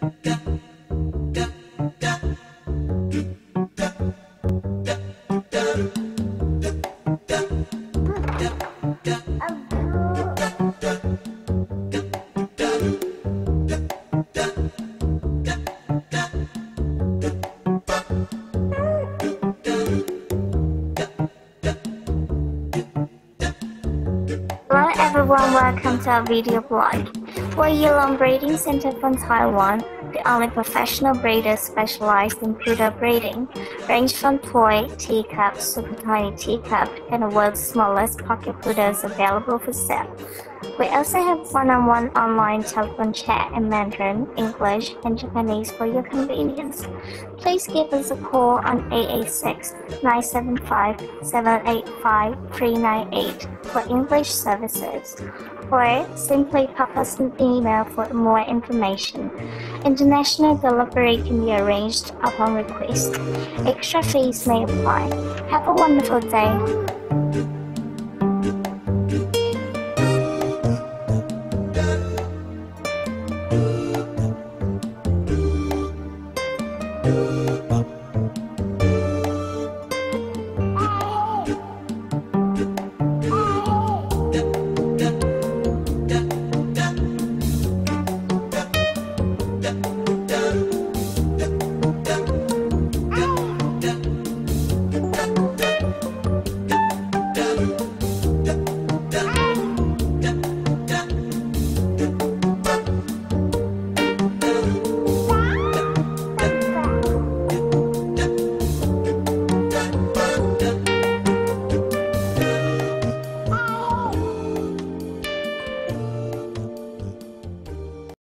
Hello everyone, welcome to our video blog. We're YouLong Breeding Center from Taiwan, the only professional braider specialized in poodle breeding, range from toy, teacup, super tiny teacup, and the world's smallest pocket poodles available for sale. We also have one-on-one online telephone chat in Mandarin, English, and Japanese for your convenience. Please give us a call on 886-975-785-398 for English services, or simply pop us an email email for more information. International delivery can be arranged upon request. Extra fees may apply. Have a wonderful day.